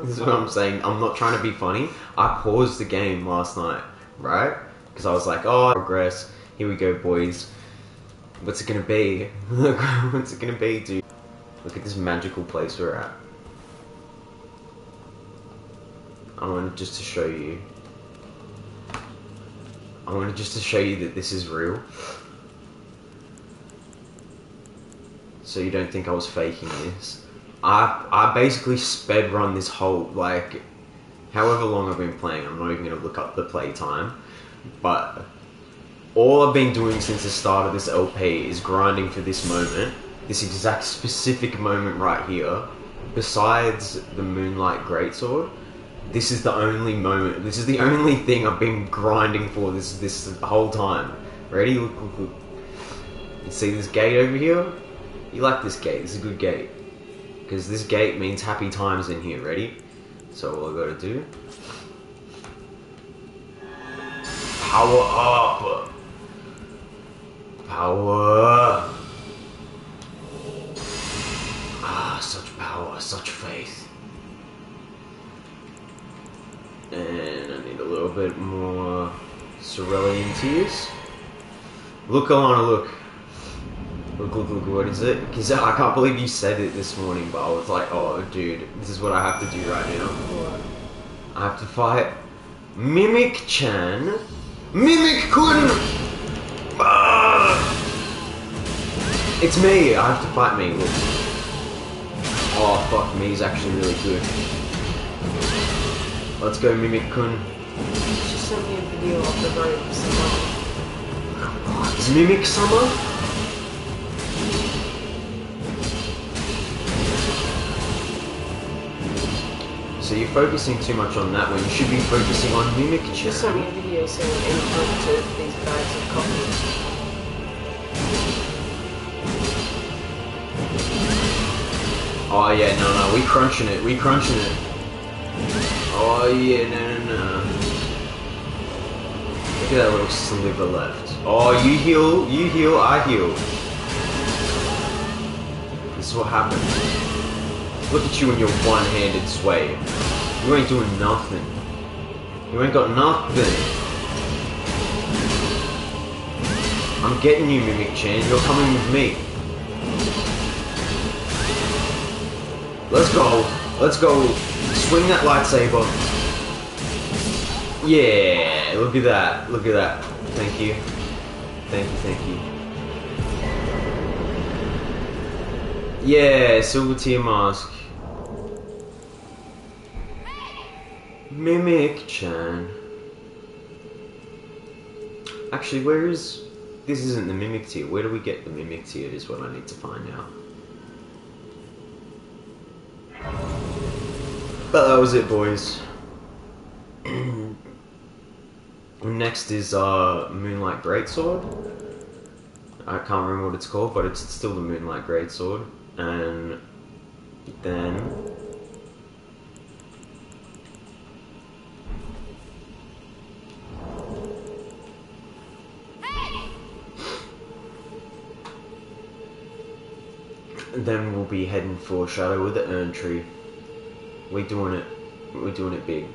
This is what I'm saying. I'm not trying to be funny. I paused the game last night, right? Because I was like, oh, progress. Here we go, boys. What's it gonna be? What's it gonna be, dude? Look at this magical place we're at. I wanted just to show you. I wanted just to show you that this is real. So you don't think I was faking this. I I basically sped run this whole like however long I've been playing. I'm not even gonna look up the play time, but all I've been doing since the start of this LP is grinding for this moment, this exact specific moment right here. Besides the Moonlight Greatsword, this is the only moment. This is the only thing I've been grinding for this this whole time. Ready? Look, look, look. You see this gate over here? You like this gate? This is a good gate because this gate means happy times in here. Ready? So all I gotta do. Power up! Power! Ah, such power, such faith. And I need a little bit more cerulean tears. Look, Alana, look. Look, look, look, what is it? Because I can't believe you said it this morning, but I was like, oh, dude, this is what I have to do right now. I have to fight Mimic Chan. Mimic Kun! Ah! It's me! I have to fight me. Look. Oh, fuck, me's actually really good. Let's go, Mimic Kun. She sent me a video of the rope somehow. Mimic Summer? You're focusing too much on that when you should be focusing on Mimic She sent me Chan. a saying to these bags of coffee. Oh yeah, no, no, we crunching it, we crunching it. Oh yeah, no, no, no. Look at that little sliver left. Oh, you heal, you heal, I heal. This is what happens. Look at you and your one-handed sway. You ain't doing nothing. You ain't got nothing. I'm getting you, Mimic Chan. You're coming with me. Let's go. Let's go. Swing that lightsaber. Yeah, look at that. Look at that. Thank you. Thank you, thank you. Yeah, silver tear mask. Mimic Chan. Actually, where is. This isn't the mimic tear. Where do we get the mimic tear? Is what I need to find out. But that was it, boys. Next is uh, Moonlight Greatsword. I can't remember what it's called, but it's still the Moonlight Greatsword. And then And then we'll be heading for Shadow with the Erdtree. We're doing it. We're doing it big.